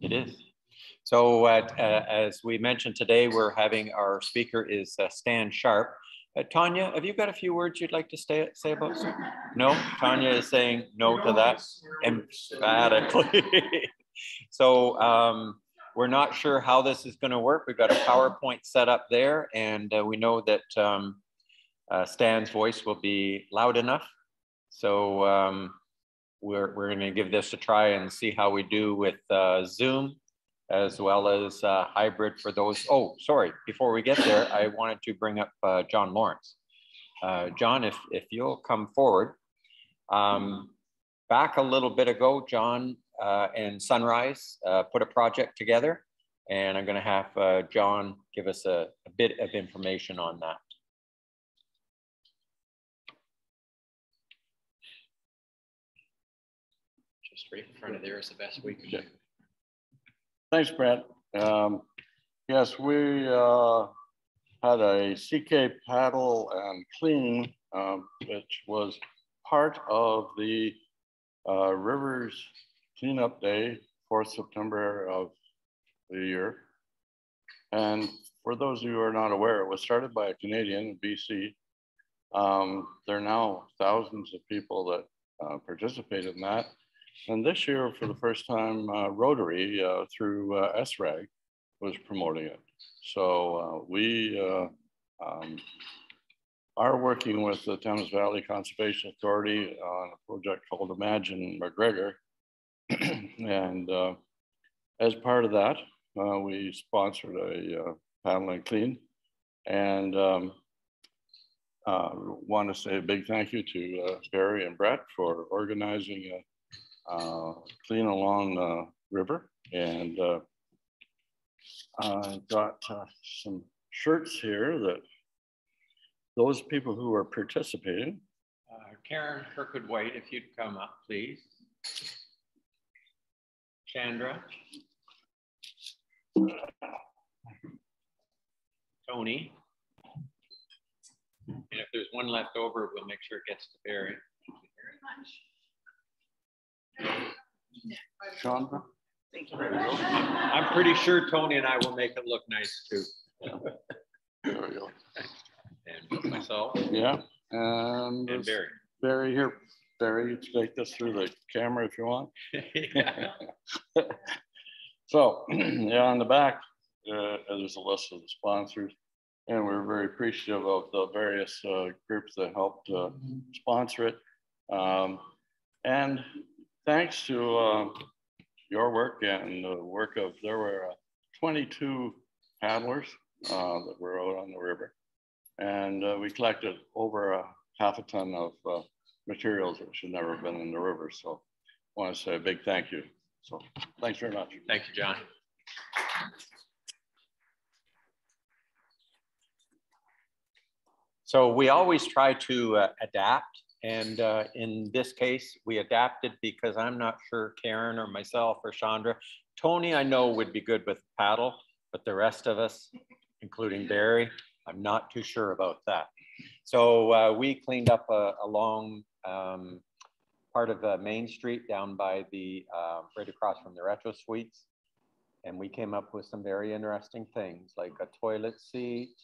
It is. So uh, uh, as we mentioned today, we're having our speaker is uh, Stan Sharpe. Uh, Tanya, have you got a few words you'd like to stay, say about? No, Tanya is saying no to that emphatically. so um, we're not sure how this is going to work. We've got a PowerPoint set up there, and uh, we know that um, uh, Stan's voice will be loud enough. So um, we're, we're going to give this a try and see how we do with uh, Zoom as well as uh, hybrid for those. Oh, sorry, before we get there, I wanted to bring up uh, John Lawrence. Uh, John, if, if you'll come forward. Um, back a little bit ago, John uh, and Sunrise uh, put a project together and I'm gonna have uh, John give us a, a bit of information on that. Just right in front of there is the best we can do. Thanks, Brent. Um, yes, we uh, had a CK paddle and clean, um, which was part of the uh, Rivers Cleanup Day, 4th September of the year. And for those of you who are not aware, it was started by a Canadian in BC. Um, there are now thousands of people that uh, participated in that. And this year, for the first time, uh, Rotary uh, through uh, SRAG was promoting it. So uh, we uh, um, are working with the Thames Valley Conservation Authority on a project called Imagine McGregor. and uh, as part of that, we sponsored a paddle and clean. And um, want to say a big thank you to Barry and Brett for organizing clean along the river. And uh, I got uh, some shirts here that those people who are participating. Uh, Karen Kirkwood White, if you'd come up, please. Chandra. Tony. And if there's one left over, we'll make sure it gets to Barry. Thank you very much. Chandra? Thank you very much. I'm pretty sure Tony and I will make it look nice too. There we go. And myself Yeah, and and Barry. Barry here. Barry, you take this through the camera if you want. So, yeah, on the back, uh, there's a list of the sponsors. And we're very appreciative of the various uh, groups that helped uh, sponsor it. Um, and thanks to uh, your work and the work of, there were uh, 22 paddlers uh, that were out on the river. And uh, we collected over a half a ton of uh, materials that should never have been in the river. So I want to say a big thank you. So thanks very much. Thank you, John. So we always try to uh, adapt and uh, in this case, we adapted because I'm not sure Karen or myself or Chandra. Tony, I know would be good with paddle, but the rest of us, including Barry, I'm not too sure about that. So uh, we cleaned up a, a long um, part of uh, Main Street down by the, uh, right across from the Retro Suites. And we came up with some very interesting things like a toilet seat,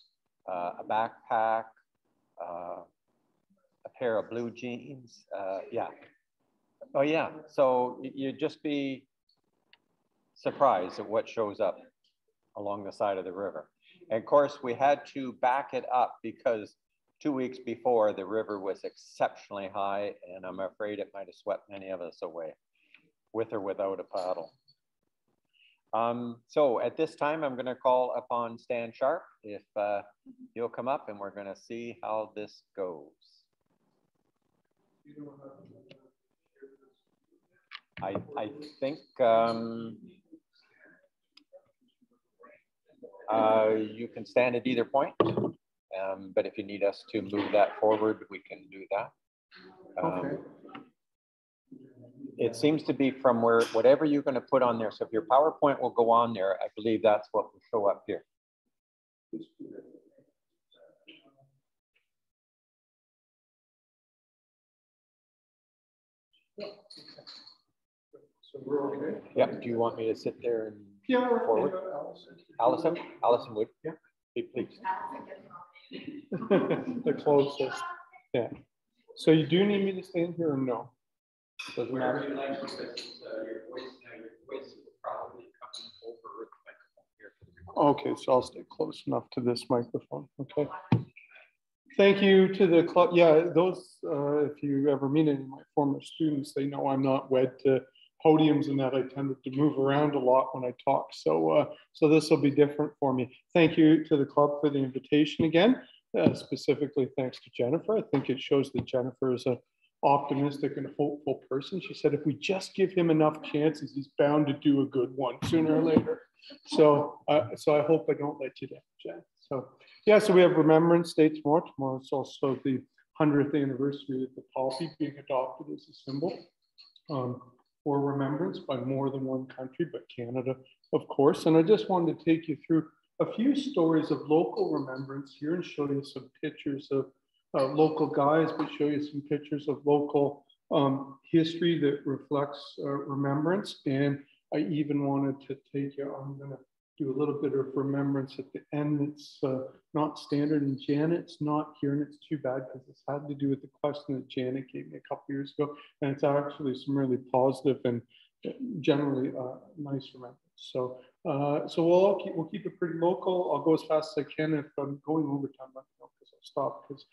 uh, a backpack, pair of blue jeans. Uh, yeah. Oh yeah. So you'd just be surprised at what shows up along the side of the river. And of course, we had to back it up because two weeks before the river was exceptionally high, and I'm afraid it might have swept many of us away, with or without a paddle. Um, so at this time, I'm going to call upon Stan Sharpe if uh, he'll come up, and we're going to see how this goes. I, I think um, uh, you can stand at either point, um, but if you need us to move that forward, we can do that. Um, okay. It seems to be from where, whatever you're gonna put on there. So if your PowerPoint will go on there, I believe that's what will show up here. We're okay. Yeah, do you want me to sit there and Yeah. Forward. okay, Allison. Allison, Allison Wood? Yeah. Hey, Please. The closest, yeah. So you do need me to stand here or no? Doesn't Wherever matter. you like, because uh, your voice, uh, your voice will probably come over the microphone here. for the recording. Okay, so I'll stay close enough to this microphone, okay? Thank you to the club. Yeah, those, uh, if you ever meet any of my former students, they know I'm not wed to podiums and that I tended to move around a lot when I talk. So, uh, so this will be different for me. Thank you to the club for the invitation again. Uh, specifically, thanks to Jennifer. I think it shows that Jennifer is an optimistic and hopeful person. She said, if we just give him enough chances, he's bound to do a good one sooner or later. So, uh, so I hope I don't let you down, Jen. So, yeah, so we have Remembrance Day tomorrow. Tomorrow is also the 100th anniversary of the poppy being adopted as a symbol um, for remembrance by more than one country, but Canada, of course. And I just wanted to take you through a few stories of local remembrance here and show you some pictures of uh, local guys, but show you some pictures of local um, history that reflects uh, remembrance. And I even wanted to take you, I'm gonna do a little bit of remembrance at the end. It's uh, not standard and Janet's not here and it's too bad because it's had to do with the question that Janet gave me a couple years ago. And it's actually some really positive and generally uh, nice remembrance. So, uh, so we'll keep, we'll keep it pretty local. I'll go as fast as I can. If I'm going over time, let me know because I'll stop because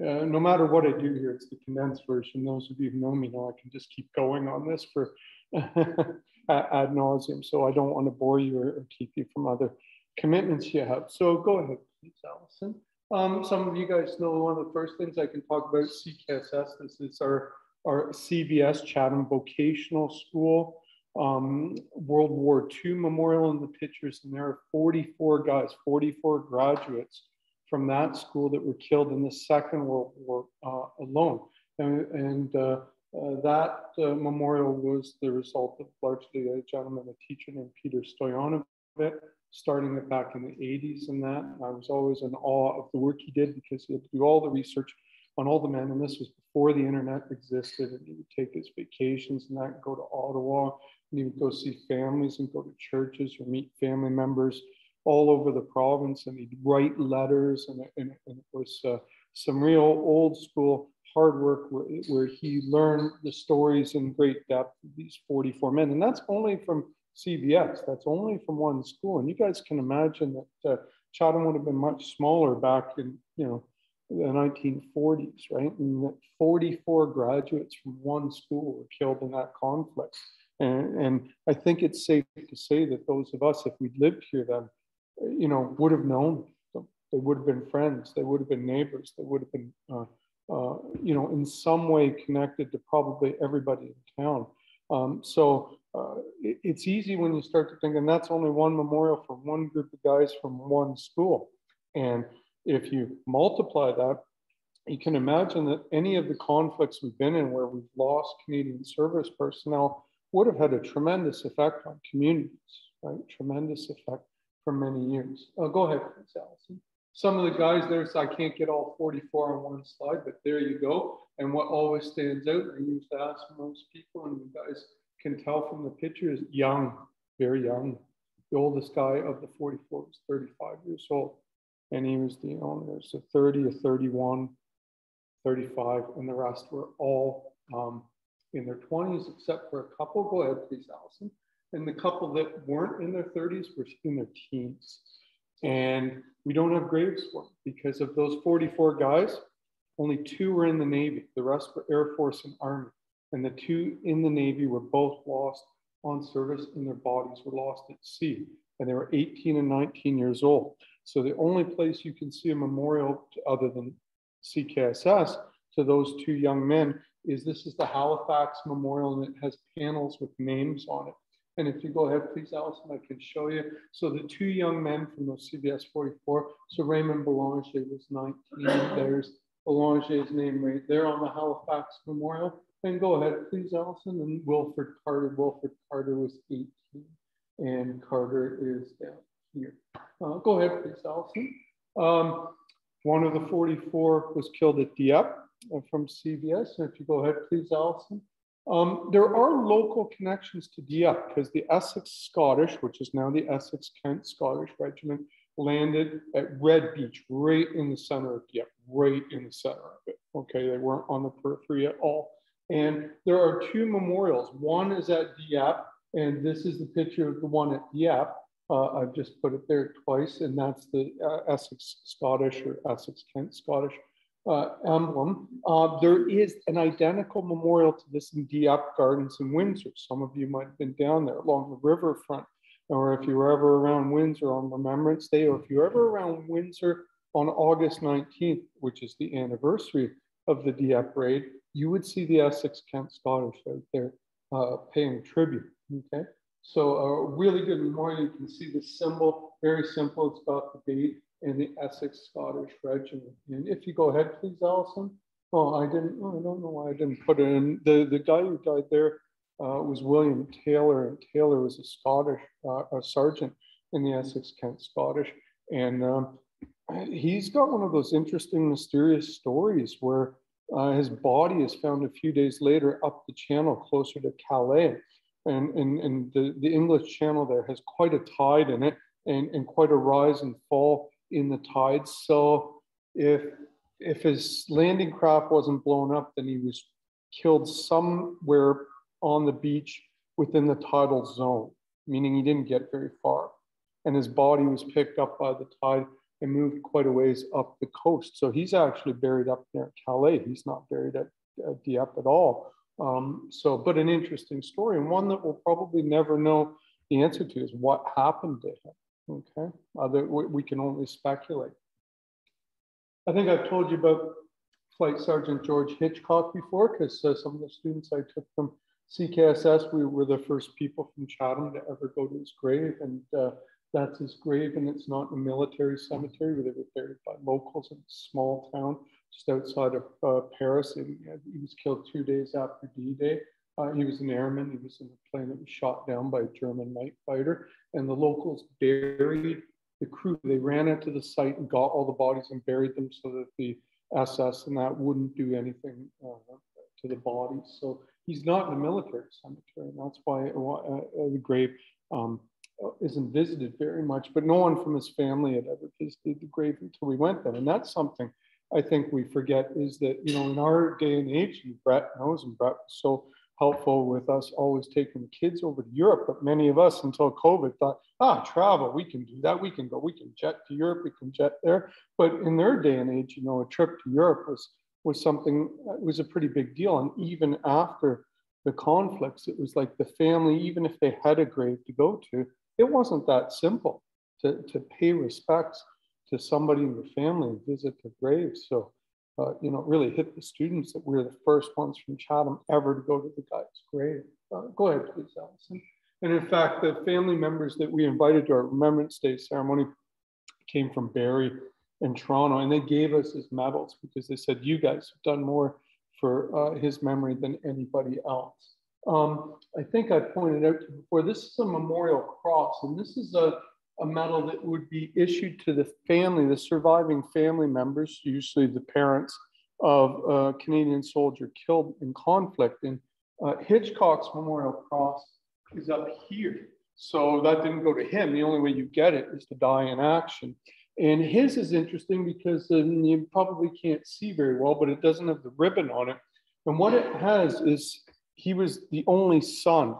uh, no matter what I do here, it's the condensed version. Those of you who know me know I can just keep going on this for ad nauseum. So I don't want to bore you or, or, keep you from other commitments you have. So go ahead, please, Allison. Um, some of you guys know one of the first things I can talk about CKSS. This is our, our CVS Chatham Vocational School. Um, World War II memorial in the pictures, and there are 44 guys, 44 graduates from that school that were killed in the Second World War uh, alone. And, and uh, uh, that uh, memorial was the result of largely a gentleman, a teacher named Peter Stoyanovich, starting it back in the 80s and that. I was always in awe of the work he did because he had to do all the research on all the men, and this was before the internet existed, and he would take his vacations and that, go to Ottawa, and he would go see families and go to churches or meet family members all over the province, and he'd write letters, and, and, and it was uh, some real old school hard work where, where, he learned the stories in great depth of these 44 men. And that's only from CVS, that's only from one school. And you guys can imagine that uh, Chatham would have been much smaller back in, you know, the 1940s, right? And that 44 graduates from one school were killed in that conflict. And, and I think it's safe to say that those of us, if we'd lived here then, you know, would have known them. They would have been friends. They would have been neighbors. They would have been uh, uh, you know, in some way connected to probably everybody in town. Um, so uh, it, it's easy when you start to think, and that's only one memorial for one group of guys from one school. And if you multiply that, you can imagine that any of the conflicts we've been in where we've lost Canadian service personnel would have had a tremendous effect on communities, right? Tremendous effect for many years. Uh, go ahead, please, Allison some of the guys there, so I can't get all 44 on one slide, but there you go. And what always stands out, I used to ask most people, and you guys can tell from the picture, is young, very young. The oldest guy of the 44 was 35 years old, and he was the owner. So 30 or 31, 35, and the rest were all um, in their 20s, except for a couple. Go ahead, please, Allison. And the couple that weren't in their 30s were in their teens. And we don't have graves for them because of those 44 guys, only two were in the Navy. The rest were Air Force and Army. And the two in the Navy were both lost on service and their bodies were lost at sea. And they were 18 and 19 years old. So the only place you can see a memorial to, other than CKSS to those two young men is this is the Halifax Memorial and it has panels with names on it. And if you go ahead, please, Allison, I can show you. So the two young men from the CVS 44. So Raymond Boulanger was 19. There's Boulanger's name right there on the Halifax Memorial. And go ahead, please, Allison. And Wilford Carter. Wilford Carter was 18. And Carter is down here. Uh, go ahead, please, Allison. Um, one of the 44 was killed at Dieppe uh, from CVS. And if you go ahead, please, Allison. Um, there are local connections to Dieppe because the Essex Scottish, which is now the Essex Kent Scottish Regiment, landed at Red Beach, right in the center of Dieppe, right in the center of it. Okay, they weren't on the periphery at all. And there are two memorials. One is at Dieppe, and this is the picture of the one at Dieppe. Uh, I've just put it there twice, and that's the uh, Essex Scottish or Essex Kent Scottish uh, emblem. Uh, there is an identical memorial to this in Dieppe Gardens in Windsor. Some of you might have been down there along the riverfront, or if you were ever around Windsor on Remembrance Day, or if you're ever around Windsor on August 19th, which is the anniversary of the Dieppe raid, you would see the Essex Kent Scottish out there uh, paying tribute. Okay, so a really good memorial. You can see the symbol, very simple. It's got the date and the Essex Scottish Regiment. And if you go ahead, please, Allison. Oh, I didn't. Oh, I don't know why I didn't put it in. The the guy who died there uh, was William Taylor, and Taylor was a Scottish uh, a sergeant in the Essex Kent Scottish, and um, he's got one of those interesting, mysterious stories where uh, his body is found a few days later up the channel closer to Calais. And, and, and the, the English channel there has quite a tide in it and, and quite a rise and fall in the tides. So if, if his landing craft wasn't blown up, then he was killed somewhere on the beach within the tidal zone, meaning he didn't get very far. And his body was picked up by the tide and moved quite a ways up the coast. So he's actually buried up there at Calais. He's not buried at, at Dieppe at all. Um, so, but an interesting story and one that we'll probably never know the answer to is what happened to him. Okay, Other, we, can only speculate. I think I've told you about Flight Sergeant George Hitchcock before, because uh, some of the students I took from CKSS, we were the first people from Chatham to ever go to his grave. And uh, that's his grave, and it's not a military cemetery where they were buried by locals in a small town just outside of uh, Paris. And he was killed two days after D-Day. Uh, he was an airman. He was in a plane that was shot down by a German night fighter. And the locals buried the crew. They ran into the site and got all the bodies and buried them so that the SS and that wouldn't do anything uh, to the bodies. So he's not in a military cemetery. And that's why uh, uh the grave um, uh, isn't visited very much, but no one from his family had ever visited the grave until we went there. And that's something I think we forget is that, you know, in our day and age, and Brett knows, and Brett was so helpful with us always taking kids over to Europe. But many of us until COVID thought, ah, travel, we can do that. We can go, we can jet to Europe, we can jet there. But in their day and age, you know, a trip to Europe was was something uh, was a pretty big deal. And even after the conflicts, it was like the family, even if they had a grave to go to, it wasn't that simple to, to pay respects to somebody in the family and visit their graves. So, uh, you know, really hit the students that we are the first ones from Chatham ever to go to the guy's grave. Uh, go ahead, please, Allison. And in fact, the family members that we invited to our Remembrance Day ceremony came from Barrie and Toronto, and they gave us his medals because they said, you guys have done more for uh, his memory than anybody else. Um, I think I pointed out to you before, this is a memorial cross, and this is a, a medal that would be issued to the family, the surviving family members, usually the parents of a Canadian soldier killed in conflict. And uh, Hitchcock's Memorial Cross is up here. So that didn't go to him. The only way you get it is to die in action. And his is interesting because um, you probably can't see very well, but it doesn't have the ribbon on it. And what it has is he was the only son.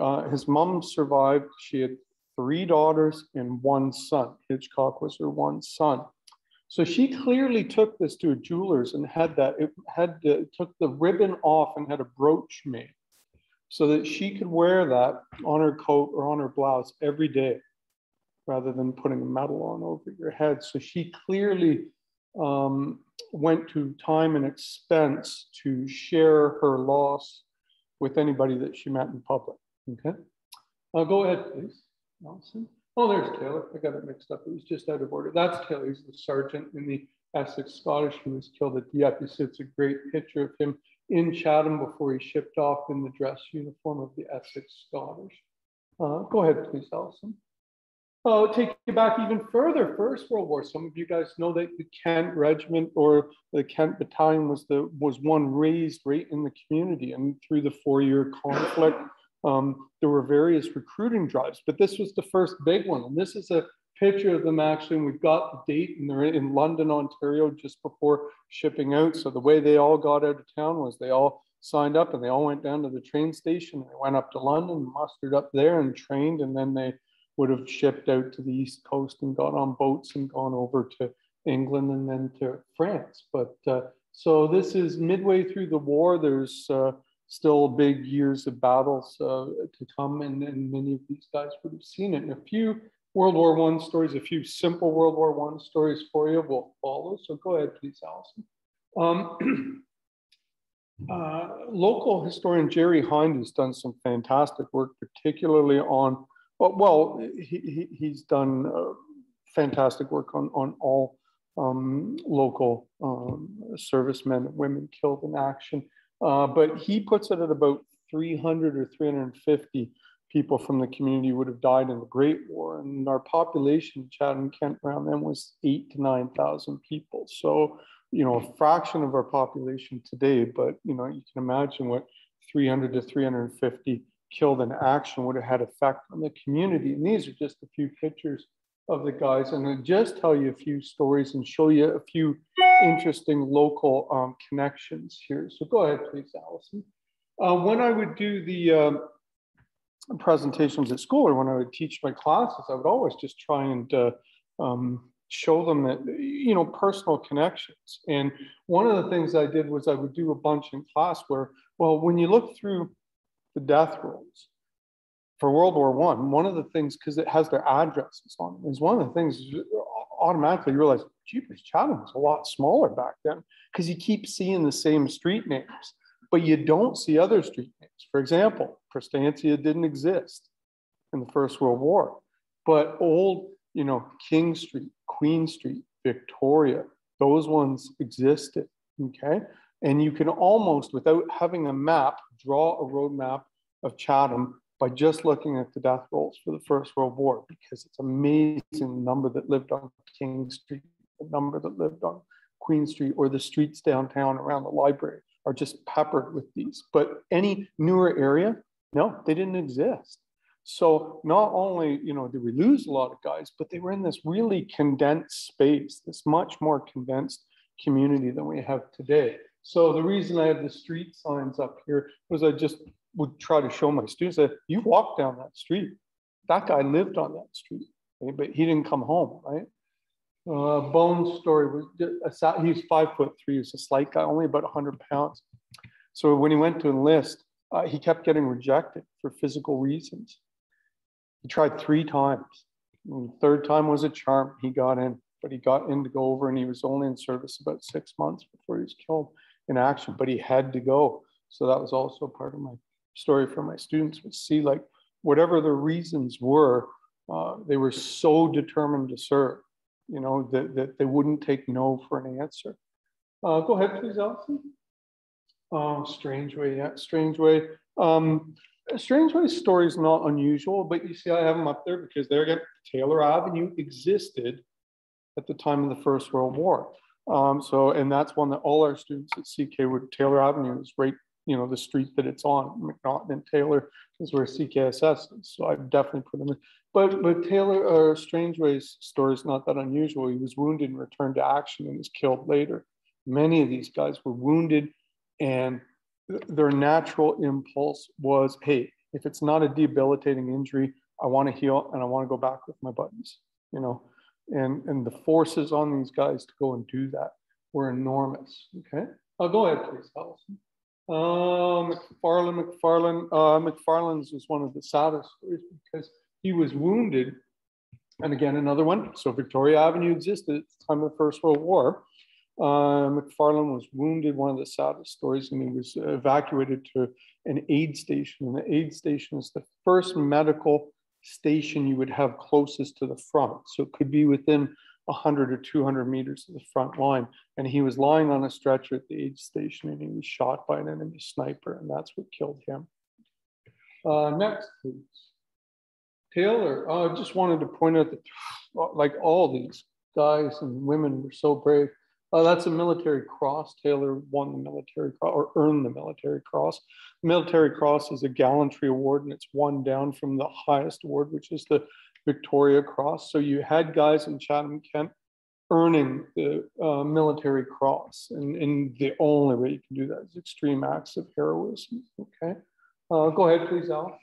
Uh, his mom survived. She had three daughters and one son. Hitchcock was her one son. So she clearly took this to a jeweler's and had that, it had to, took the ribbon off and had a brooch made so that she could wear that on her coat or on her blouse every day rather than putting a medal on over your head. So she clearly um, went to time and expense to share her loss with anybody that she met in public. Okay. Uh, go ahead, please, Nelson. Oh, there's Taylor. I got it mixed up. It was just out of order. That's Taylor. He's the sergeant in the Essex Scottish who was killed at Dieppe. It's a great picture of him in Chatham before he shipped off in the dress uniform of the Essex Scottish. Uh, go ahead, please, Allison. Oh, take you back even further, First World War. Some of you guys know that the Kent Regiment or the Kent Battalion was the was one raised right in the community, and through the four-year conflict, um, there were various recruiting drives. But this was the first big one, and this is a picture of them actually. And we've got the date, and they're in London, Ontario, just before shipping out. So the way they all got out of town was they all signed up and they all went down to the train station. And they went up to London, mustered up there, and trained, and then they would have shipped out to the East Coast and got on boats and gone over to England and then to France. But uh, so this is midway through the war. There's uh, still big years of battles uh, to come, and, and, many of these guys would have seen it. And a few World War One stories, a few simple World War One stories for you will follow. So go ahead, please, Allison. Um, uh, local historian Jerry Hind has done some fantastic work, particularly on well, well he, he, he's done uh, fantastic work on, on all um, local um, servicemen and women killed in action. Uh, but he puts it at about 300 or 350 people from the community would have died in the Great War. And our population, in Chatham, Kent, around then was eight to 9,000 people. So, you know, a fraction of our population today, but, you know, you can imagine what 300 to 350 killed in action would have had effect on the community. And these are just a few pictures of the guys. And I'll just tell you a few stories and show you a few interesting local um, connections here. So go ahead, please, Allison. Uh, when I would do the um, presentations at school or when I would teach my classes, I would always just try and uh, um, show them that, you know, personal connections. And one of the things I did was I would do a bunch in class where, well, when you look through the death rolls for World War One, one of the things, because it has their addresses on it, is one of the things automatically realize, Jeepers, Chatham was a lot smaller back then because you keep seeing the same street names, but you don't see other street names. For example, Constancia didn't exist in the First World War, but old, you know, King Street, Queen Street, Victoria, those ones existed. Okay. And you can almost, without having a map, draw a road map of Chatham by just looking at the death rolls for the First World War, because it's amazing number that lived on King Street, the number that lived on Queen Street, or the streets downtown around the library are just peppered with these. But any newer area, no, they didn't exist. So not only, you know, did we lose a lot of guys, but they were in this really condensed space, this much more condensed community than we have today. So the reason I have the street signs up here was I just would try to show my students that you walk down that street. That guy lived on that street, okay? but he didn't come home, right? Uh, Bones' story was a, he was five foot three. He was a slight guy, only about 100 pounds. So when he went to enlist, uh, he kept getting rejected for physical reasons. He tried three times. And the third time was a charm. He got in, but he got in to go over, and he was only in service about six months before he was killed in action, but he had to go. So that was also part of my story for my students was see like whatever the reasons were, uh, they were so determined to serve, you know, that, that they wouldn't take no for an answer. Uh, go ahead, please, Allison. Oh, strange way, yeah, strange way. Um, Strangeway's story is not unusual, but you see, I have them up there because they're again, Taylor Avenue existed at the time of the First World War. Um, so, and that's one that all our students at CK would, Taylor Avenue is right, you know, the street that it's on, McNaughton and Taylor is where CKSS is. So I've definitely put them in. But, but Taylor, or Strangeway's story is not that unusual. He was wounded and returned to action and was killed later. Many of these guys were wounded and their natural impulse was, hey, if it's not a debilitating injury, I want to heal and I want to go back with my buddies, you know and, and the forces on these guys to go and do that were enormous. Okay, I'll go ahead, please, Allison. Uh, McFarland, McFarland, uh, McFarland's was one of the saddest stories because he was wounded. And again, another one. So Victoria Avenue existed at the time of the First World War. Uh, McFarland was wounded, one of the saddest stories, and he was evacuated to an aid station. And the aid station is the first medical station you would have closest to the front. So it could be within 100 or 200 meters of the front line. And he was lying on a stretcher at the aid station and he was shot by an enemy sniper, and that's what killed him. Uh, next, please. Taylor, I uh, just wanted to point out that like all these guys and women were so brave. Uh, that's a military cross. Taylor won the military cross or earned the military cross. military cross is a gallantry award and it's one down from the highest award, which is the Victoria Cross. So you had guys in Chatham Kent earning the uh, military cross. And, and the only way you can do that is extreme acts of heroism. Okay. Uh, go ahead, please, Al.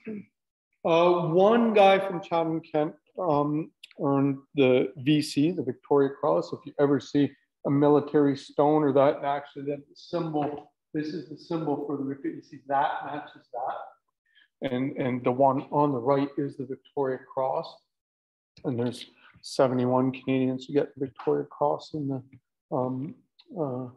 Uh, one guy from Chatham Kent um, earned the VC, the Victoria Cross. If you ever see a military stone or that, actually, that symbol, this is the symbol for the Victoria. You see that matches that. And, and the one on the right is the Victoria Cross. And there's 71 Canadians who get the Victoria Cross in the um, uh,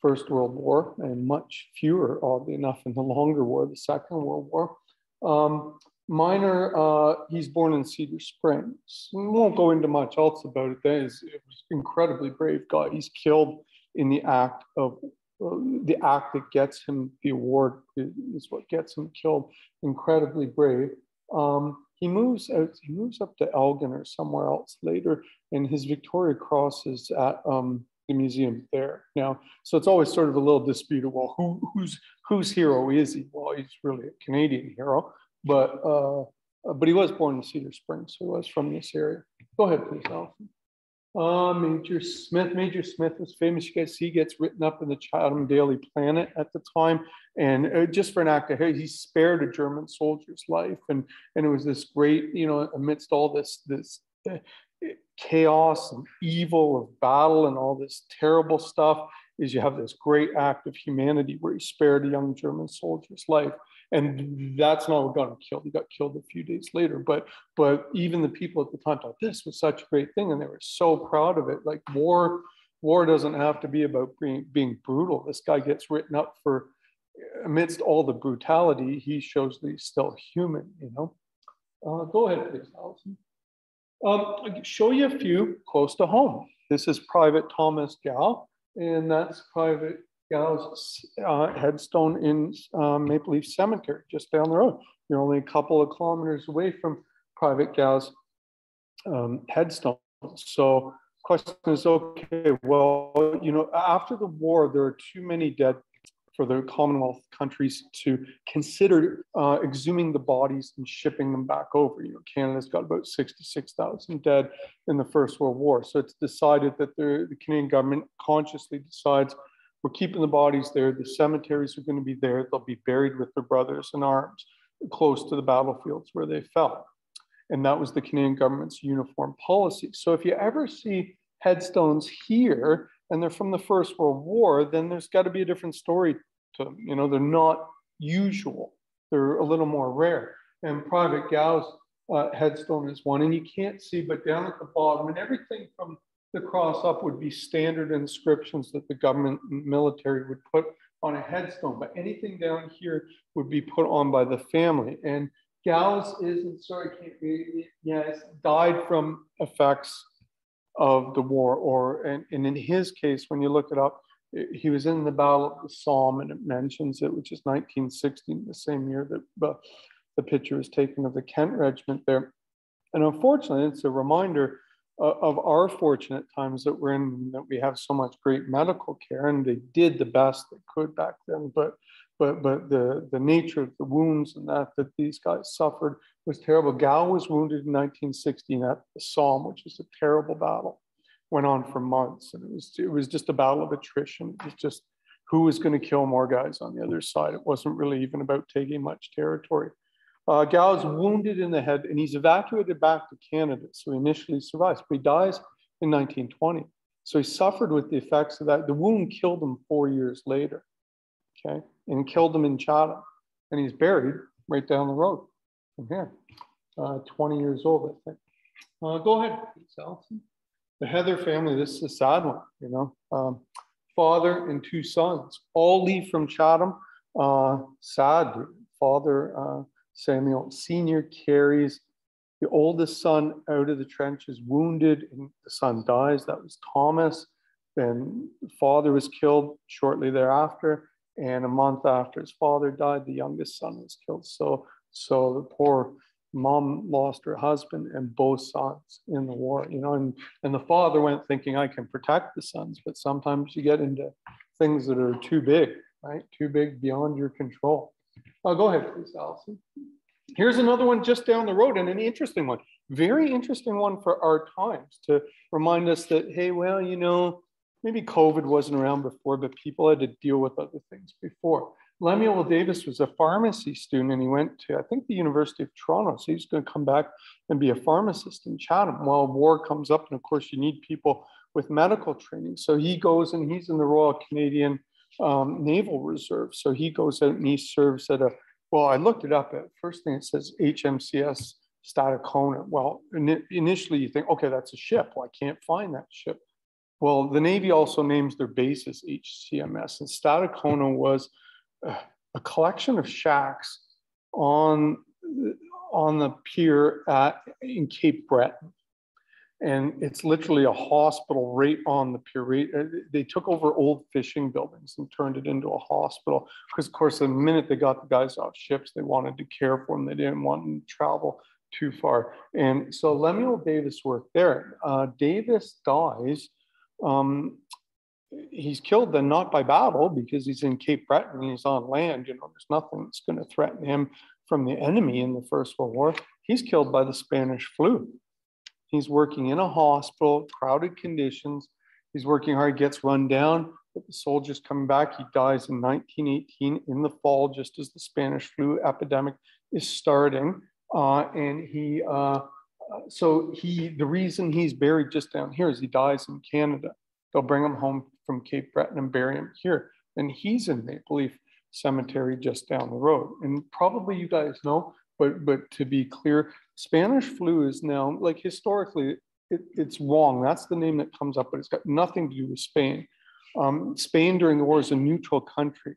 First World War, and much fewer, oddly enough, in the longer war, the Second World War. Um, Miner, uh, he's born in Cedar Springs. We won't go into much else about it. Is, it was incredibly brave guy. He's killed in the act of uh, the act that gets him the award is what gets him killed. Incredibly brave. Um, he moves out. He moves up to Elgin or somewhere else later, and his Victoria Cross is at um, the museum there now. So it's always sort of a little disputable. Who, who's whose hero is he? Well, he's really a Canadian hero but uh, but he was born in Cedar Springs, so he was from this area. Go ahead, please, Alison. Uh, Major Smith. Major Smith was famous. You guys see, he gets written up in the Chatham Daily Planet at the time, and uh, just for an act of he spared a German soldier's life, and and it was this great, you know, amidst all this this uh, chaos and evil of battle and all this terrible stuff, is you have this great act of humanity where he spared a young German soldier's life and that's not what got him killed. He got killed a few days later. But but even the people at the time thought this was such a great thing, and they were so proud of it. Like war, war doesn't have to be about being, being brutal. This guy gets written up for amidst all the brutality, he shows that he's still human. You know. Uh, go ahead, please, Allison. Um, I'll show you a few close to home. This is Private Thomas Gow, and that's Private Gow's uh, headstone in um, Maple Leaf Cemetery, just down the road. You're only a couple of kilometers away from Private Gow's um, headstone. So question is, okay, well, you know, after the war, there are too many dead for the Commonwealth countries to consider uh, exhuming the bodies and shipping them back over. You know, Canada's got about 66,000 dead in the First World War. So it's decided that the, the Canadian government consciously decides we're keeping the bodies there. The cemeteries are going to be there. They'll be buried with their brothers in arms close to the battlefields where they fell. And that was the Canadian government's uniform policy. So if you ever see headstones here and they're from the First World War, then there's got to be a different story to them. You know, they're not usual, they're a little more rare. And Private Gow's uh, headstone is one. And you can't see, but down at the bottom, and everything from the cross up would be standard inscriptions that the government military would put on a headstone, but anything down here would be put on by the family. And Gow's isn't, sorry, can't be, yes, died from effects of the war, or, and, and in his case, when you look it up, he was in the Battle of the Somme, and it mentions it, which is 1960, the same year that the picture was taken of the Kent Regiment there. And unfortunately, it's a reminder of our fortunate times that we're in that we have so much great medical care and they did the best they could back then but but but the the nature of the wounds and that that these guys suffered was terrible. Gow was wounded in 1916 at the somme which is a terrible battle went on for months and it was it was just a battle of attrition. It was just who was going to kill more guys on the other side. It wasn't really even about taking much territory uh, is wounded in the head and he's evacuated back to Canada. So he initially survives, but he dies in 1920. So he suffered with the effects of that. The wound killed him four years later, okay, and killed him in Chatham. And he's buried right down the road from here, uh, 20 years old, I think. Uh, go ahead, Allison. The Heather family, this is a sad one, you know. Um, father and two sons all leave from Chatham. Uh, sad, father uh, Samuel Sr. carries the oldest son out of the trenches, wounded, and the son dies. That was Thomas. Then the father was killed shortly thereafter. And a month after his father died, the youngest son was killed. So, so the poor Mom lost her husband and both sons in the war, you know, and, and the father went thinking I can protect the sons, but sometimes you get into things that are too big, right? Too big beyond your control. Oh, go ahead, please, Allison. Here's another one just down the road and an interesting one. Very interesting one for our times to remind us that, hey, well, you know, maybe COVID wasn't around before, but people had to deal with other things before. Lemuel Davis was a pharmacy student and he went to, I think, the University of Toronto. So he's going to come back and be a pharmacist in Chatham. While war comes up, and of course, you need people with medical training. So he goes and he's in the Royal Canadian um, Naval Reserve. So he goes out and he serves at a, well, I looked it up. At first thing it says HMCS Stadacona. Well, in, initially you think, okay, that's a ship. Well, I can't find that ship. Well, the Navy also names their bases HCMS, and Stadacona was a collection of shacks on on the pier at, in Cape Breton. And it's literally a hospital right on the pier. Uh, they took over old fishing buildings and turned it into a hospital. Because, of course, the minute they got the guys off ships, they wanted to care for them. They didn't want them to travel too far. And so Lemuel Davis worked there. Uh, Davis dies um, he's killed then not by battle because he's in Cape Breton, and he's on land. You know, there's nothing that's going to threaten him from the enemy in the First World War. He's killed by the Spanish flu. He's working in a hospital, crowded conditions. He's working hard, gets run down. But the soldiers coming back. He dies in 1918 in the fall, just as the Spanish flu epidemic is starting. Uh, and he, uh, so he, the reason he's buried just down here is he dies in Canada. They'll bring him home from Cape Breton and bury him here. And he's in Maple Leaf Cemetery just down the road. And probably you guys know, but but to be clear, Spanish flu is now like historically it, it's wrong. That's the name that comes up, but it's got nothing to do with Spain. Um, Spain during the war is a neutral country.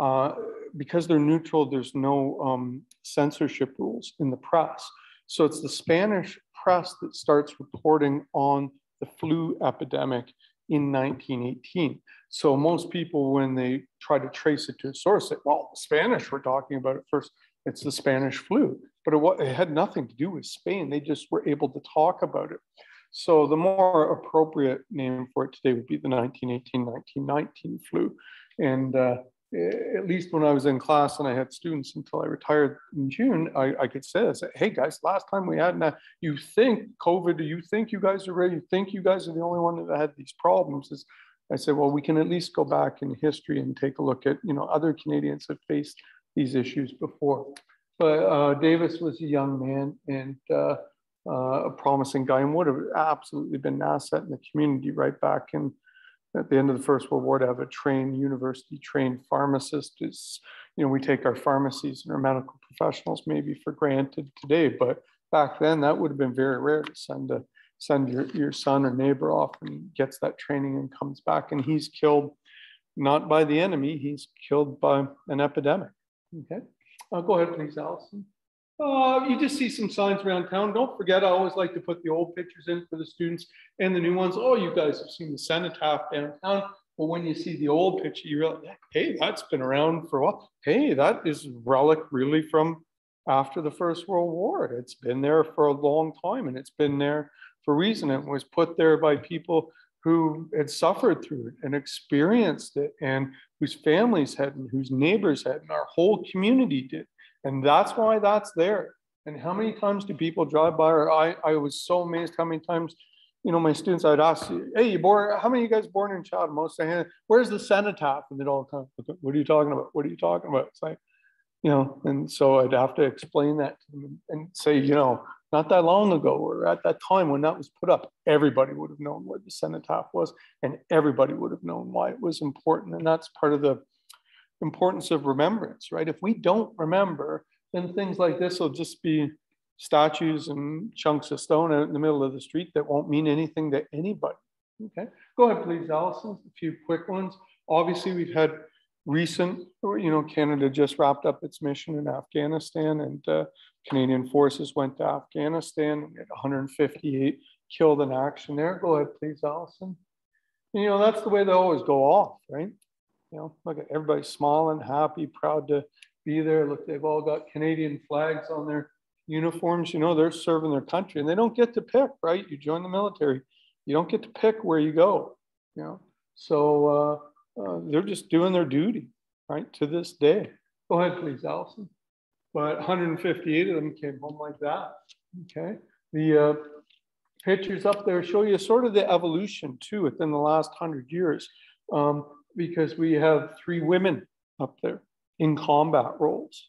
Uh, because they're neutral, there's no um, censorship rules in the press. So it's the Spanish press that starts reporting on the flu epidemic in 1918. So most people, when they try to trace it to a source, say, well, Spanish, we're talking about it first. It's the Spanish flu, but it, it had nothing to do with Spain. They just were able to talk about it. So the more appropriate name for it today would be the 1918-1919 flu. And uh, at least when I was in class and I had students until I retired in June, I, I could say, I said, hey guys, last time we had, that, you think COVID, do you think you guys are ready, you think you guys are the only one that had these problems. Is I said, well, we can at least go back in history and take a look at, you know, other Canadians have faced these issues before. But uh, Davis was a young man and uh, uh, a promising guy and would have absolutely been an asset in the community right back in at the end of the First World War to have a trained, university trained pharmacist. Is, you know, we take our pharmacies and our medical professionals maybe for granted today, but back then that would have been very rare to send a send your, your son or neighbor off and gets that training and comes back. And he's killed not by the enemy, he's killed by an epidemic. Okay, uh, go ahead, please, Allison. Uh, you just see some signs around town. Don't forget, I always like to put the old pictures in for the students and the new ones. Oh, you guys have seen the cenotaph downtown. But when you see the old picture, you realize, hey, that's been around for a while. Hey, that is relic really from after the First World War. It's been there for a long time and it's been there for a reason. It was put there by people who had suffered through it and experienced it and whose families had and whose neighbors had and our whole community did. And that's why that's there. And how many times do people drive by? Or I, I was so amazed how many times, you know, my students, I'd ask, hey, you born, how many of you guys born in Chatham? Most of where's the cenotaph? And they'd all come, what are you talking about? What are you talking about? It's like, you know, and so I'd have to explain that to them and say, you know, not that long ago or at that time when that was put up, everybody would have known where the cenotaph was and everybody would have known why it was important. And that's part of the importance of remembrance, right? If we don't remember, then things like this will just be statues and chunks of stone out in the middle of the street that won't mean anything to anybody. Okay, go ahead, please, Allison. A few quick ones. Obviously, we've had recent, you know, Canada just wrapped up its mission in Afghanistan, and uh, Canadian forces went to Afghanistan. We had 158 killed in action there. Go ahead, please, Allison. you know, that's the way they always go off, right? You know, look at everybody smiling, happy, proud to be there. Look, they've all got Canadian flags on their uniforms, you know, they're serving their country and they don't get to pick, right? You join the military, you don't get to pick where you go, you know. So uh, uh, they're just doing their duty, right, to this day. Go ahead, please, Allison. But 158 of them came home like that. Okay. The uh, pictures up there show you sort of the evolution too within the last hundred years, um, because we have three women up there in combat roles.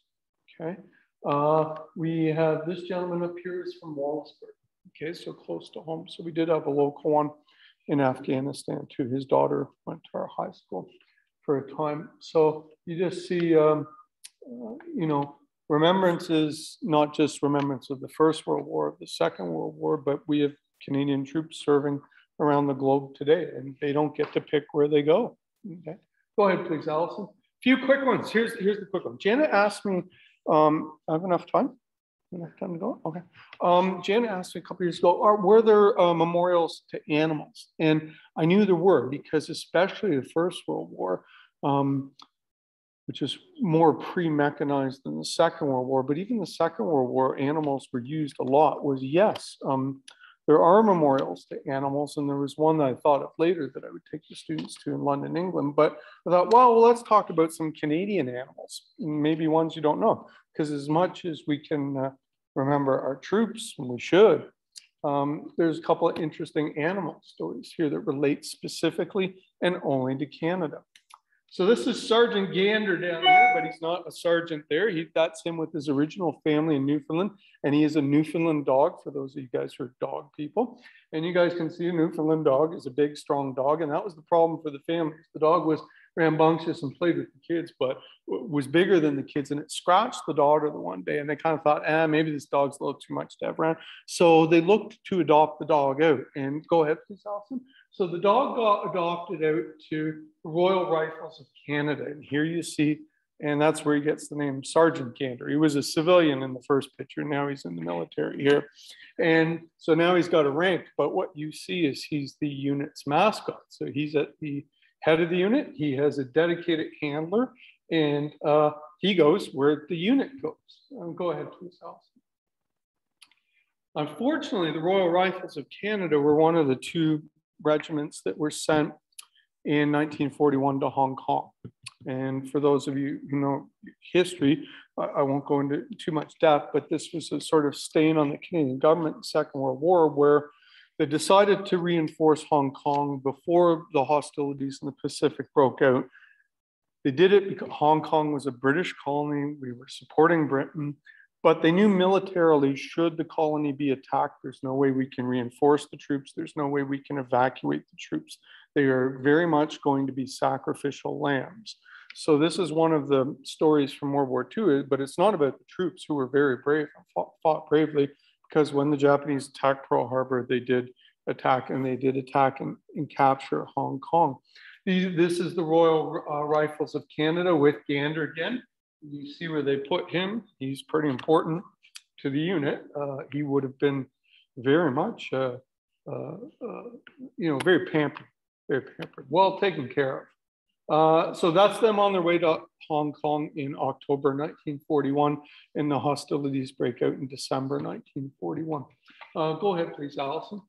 Okay. Uh, we have this gentleman up here is from Wallaceburg. Okay, so close to home. So we did have a local one in Afghanistan too. His daughter went to our high school for a time. So you just see, um, uh, you know, remembrance is not just remembrance of the First World War, of the Second World War, but we have Canadian troops serving around the globe today, and they don't get to pick where they go. Okay, go ahead, please, Allison. A few quick ones. Here's here's the quick one. Janet asked me, um, I have enough time. Enough time to go? Okay. Um, Janet asked a couple years ago, are, were there uh, memorials to animals? And I knew there were because especially the First World War, um, which is more pre-mechanized than the Second World War, but even the Second World War, animals were used a lot, was yes, um, there are memorials to animals, and there was one that I thought of later that I would take the students to in London, England. But I thought, well, well let's talk about some Canadian animals, maybe ones you don't know, because as much as we can uh, remember our troops, and we should, um, there's a couple of interesting animal stories here that relate specifically and only to Canada. So this is Sergeant Gander down there, but he's not a sergeant there. He, that's him with his original family in Newfoundland. And he is a Newfoundland dog for those of you guys who are dog people. And you guys can see a Newfoundland dog is a big, strong dog. And that was the problem for the family. The dog was rambunctious and played with the kids, but was bigger than the kids. And it scratched the daughter the one day. And they kind of thought, ah, maybe this dog's a little too much to have around. So they looked to adopt the dog out. And go ahead, please, Alison. So the dog got adopted out to Royal Rifles of Canada. And here you see, and that's where he gets the name Sergeant Gander. He was a civilian in the first picture. Now he's in the military here. And so now he's got a rank, but what you see is he's the unit's mascot. So he's at the head of the unit. He has a dedicated handler and uh, he goes where the unit goes. Um, go ahead, please, Alison. Unfortunately, the Royal Rifles of Canada were one of the two regiments that were sent in 1941 to Hong Kong. And for those of you who know history, I won't go into too much depth, but this was a sort of stain on the Canadian government in the Second World War where they decided to reinforce Hong Kong before the hostilities in the Pacific broke out. They did it because Hong Kong was a British colony. We were supporting Britain. But they knew militarily, should the colony be attacked, there's no way we can reinforce the troops. There's no way we can evacuate the troops. They are very much going to be sacrificial lambs. So this is one of the stories from World War II, but it's not about the troops who were very brave and fought, fought bravely, because when the Japanese attacked Pearl Harbor, they did attack and they did attack and, and capture Hong Kong. This is the Royal uh, Rifles of Canada with Gander again you see where they put him. He's pretty important to the unit. Uh, he would have been very much, uh, uh, uh you know, very pampered, very pampered, well taken care of. Uh, so that's them on their way to Hong Kong in October 1941, and the hostilities break out in December 1941. Uh, go ahead, please, Allison.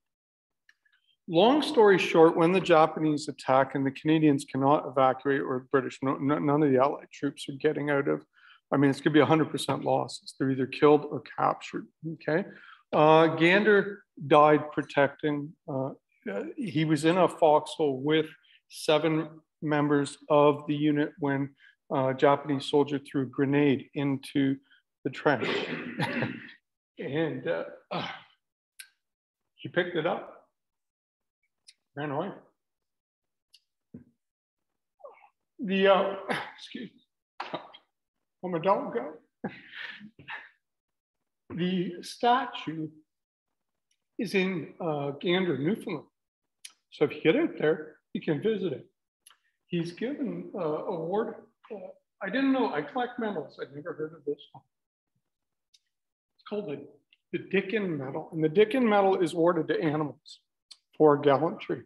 Long story short, when the Japanese attack and the Canadians cannot evacuate, or British, no, none of the Allied troops are getting out of, I mean, it's going to be 100% losses. They're either killed or captured. Okay. Uh, Gander died protecting, uh, he was in a foxhole with seven members of the unit when a Japanese soldier threw a grenade into the trench. and uh, he picked it up ran away. The, uh, excuse me, let my dog go. the statue is in uh, Gander, Newfoundland. So if you get out there, you can visit it. He's given uh, award. Uh, I didn't know, I collect medals. I'd never heard of this one. It's called the, the Dickin Medal. And the Dickin Medal is awarded to animals for gallantry.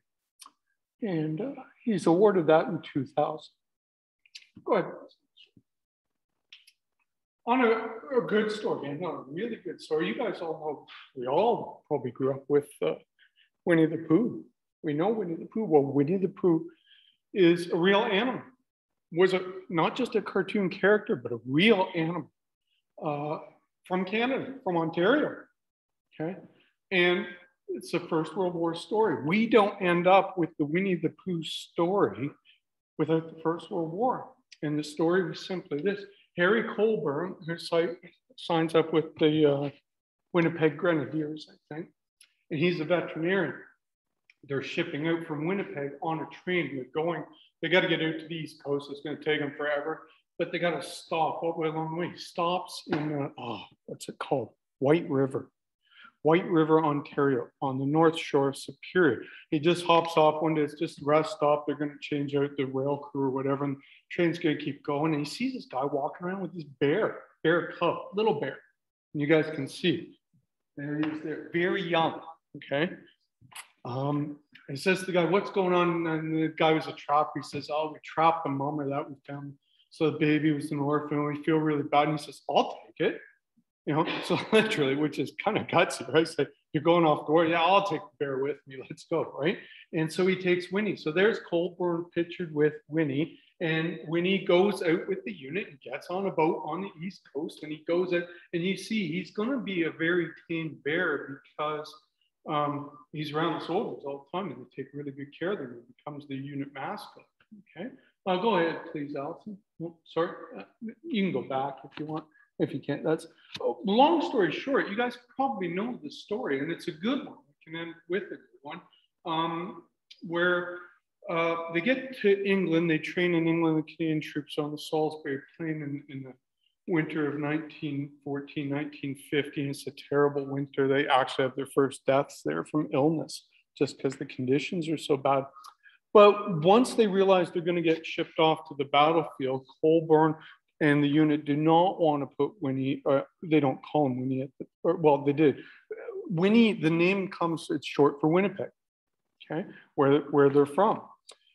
And uh, he's awarded that in 2000. Go ahead. on a, a good story, and a really good story. You guys all know, we all probably grew up with uh, Winnie the Pooh. We know Winnie the Pooh. Well, Winnie the Pooh is a real animal. Was a not just a cartoon character, but a real animal uh, from Canada, from Ontario. Okay, and it's a First World War story. We don't end up with the Winnie the Pooh story without the First World War. And the story was simply this Harry Colebourn, who signs up with the uh, Winnipeg Grenadiers, I think, and he's a veterinarian. They're shipping out from Winnipeg on a train. They're going, they got to get out to the East Coast. It's going to take them forever, but they got to stop the way along the way. Stops in, uh, oh, what's it called? White River. White River, Ontario, on the north shore of Superior. He just hops off one day, it's just rest stop. They're going to change out the rail crew or whatever, and train's going to keep going. And he sees this guy walking around with this bear, bear cub, little bear. And you guys can see. There he is there, very young. Okay. Um, he says to the guy, What's going on? And the guy was a trapper. He says, Oh, we trapped the mom or that we found. So the baby was an orphan. We feel really bad. And he says, I'll take it. You know, so literally, which is kind of gutsy, right? So you're going off the war. Yeah, I'll take the bear with me. Let's go, right? And so he takes Winnie. So there's Colebourn pictured with Winnie. And Winnie goes out with the unit and gets on a boat on the East Coast. And he goes out, and you see he's going to be a very tame bear because um, he's around the soldiers all the time and they take really good care of them. He becomes the unit mascot. Okay. Uh, go ahead, please, Allison. Oh, sorry. Uh, you can go back if you want if you can't. That's oh, long story short. You guys probably know the story, and it's a good one. We can end with a good one, um, where uh, they get to England. They train in England. The Canadian troops on the Salisbury Plain in, in the winter of 1914, 1915. It's a terrible winter. They actually have their first deaths there from illness, just because the conditions are so bad. But once they realize they're going to get shipped off to the battlefield, Colebourn and the unit do not want to put Winnie, uh, they don't call him Winnie, the, or, well, they did. Winnie, the name comes, it's short for Winnipeg, okay, where, where they're from.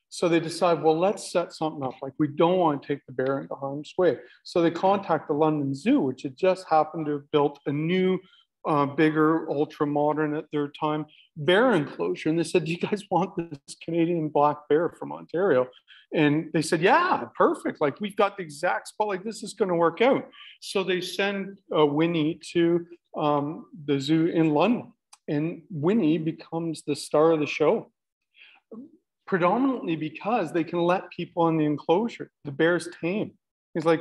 So they decide, well, let's set something up. Like we don't want to take the bear into harm's way. So they contact the London Zoo, which had just happened to have built a new, uh, bigger, ultra modern at their time bear enclosure. And they said, do you guys want this Canadian black bear from Ontario? And they said, yeah, perfect. Like we've got the exact spot, like this is going to work out. So they send uh, Winnie to um, the zoo in London and Winnie becomes the star of the show. Predominantly because they can let people in the enclosure. The bear's tame. He's like,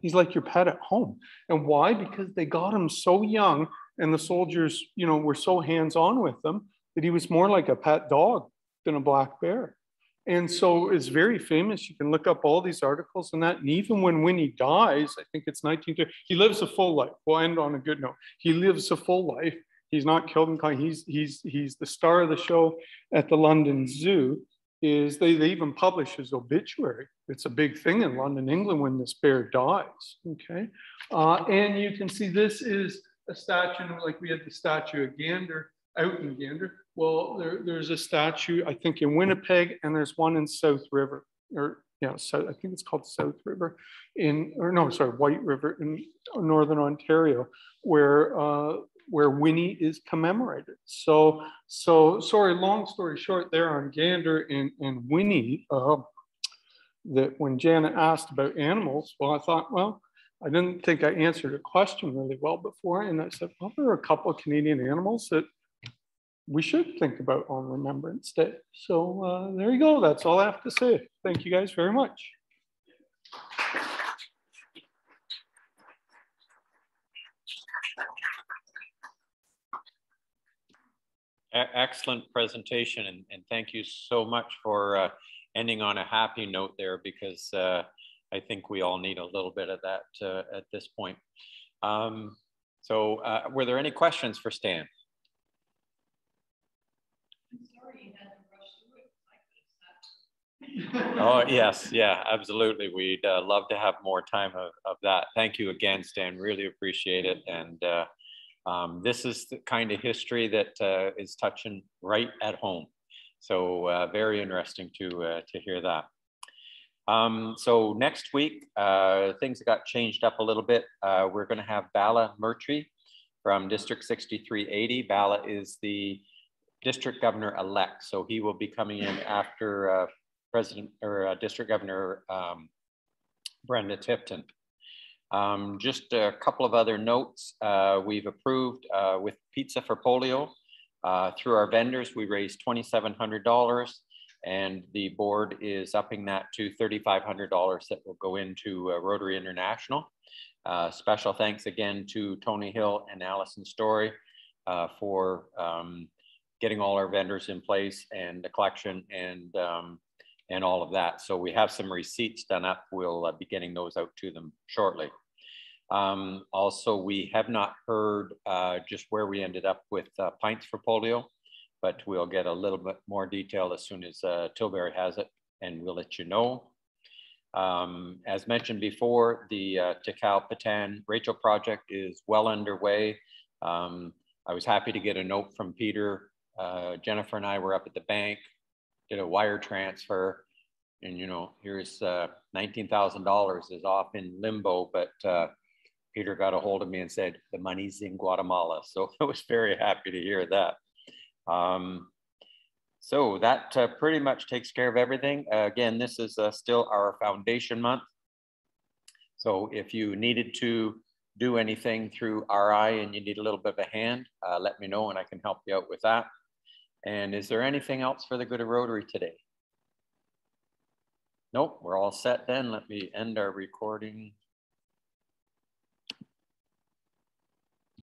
he's like your pet at home. And why? Because they got him so young and the soldiers, you know, were so hands-on with them that he was more like a pet dog than a black bear. And so it's very famous. You can look up all these articles and that. And even when Winnie dies, I think it's 1930, he lives a full life. We'll end on a good note. He lives a full life. He's not killed in kind. He's he's he's the star of the show at the London Zoo. Is they, they even publish his obituary. It's a big thing in London, England, when this bear dies. Okay, uh, and you can see this is a statue like we had the statue of Gander out in Gander. Well, there, there's a statue, I think, in Winnipeg, and there's one in South River, or yeah, so I think it's called South River in, or no, sorry, White River in Northern Ontario, where uh, where Winnie is commemorated. So, so sorry, long story short, there on Gander and, and Winnie, uh, that when Janet asked about animals, well, I thought, well, I didn't think I answered a question really well before. And I said, well, there are a couple of Canadian animals that we should think about on Remembrance Day. So uh, there you go. That's all I have to say. Thank you guys very much. Excellent presentation, and, and, thank you so much for uh, ending on a happy note there because uh, I think we all need a little bit of that uh, at this point. Um, so uh, were there any questions for Stan? oh yes. Yeah absolutely. We'd uh, love to have more time of, of that. Thank you again stan. Really appreciate it and uh, um, this is the kind of history that uh, is touching right at home so uh, very interesting to uh, to hear that Um, so next week, uh, things got changed up a little bit. Uh, we're going to have Bala Murtry from District 6380. Bala is the district governor elect, so he will be coming in after uh, President or District Governor um, Brenda Tipton. Um, just a couple of other notes. Uh, we've approved uh, with Pizza for Polio. Uh, through our vendors, we raised $2,700 and the board is upping that to $3,500 that will go into uh, Rotary International. Uh, special thanks again to Tony Hill and Allison Story uh, for um, getting all our vendors in place and the collection and um, and all of that. So we have some receipts done up. We'll uh, be getting those out to them shortly. Um, also, we have not heard uh, just where we ended up with uh, Pints for Polio, but we'll get a little bit more detail as soon as uh, Tilbury has it, and we'll let you know. Um, as mentioned before, the uh, Tikal Patan Rachel project is well underway. Um, I was happy to get a note from Peter. Uh, Jennifer and I were up at the bank, did a wire transfer, and you know, here's uh, $19,000 is off in limbo, but uh, Peter got a hold of me and said, the money's in Guatemala. So I was very happy to hear that. Um, so that uh, pretty much takes care of everything. Uh, again, this is uh, still our foundation month. So if you needed to do anything through RI and you need a little bit of a hand, uh, let me know and I can help you out with that. And is there anything else for the good of Rotary today? Nope, we're all set then. Let me end our recording.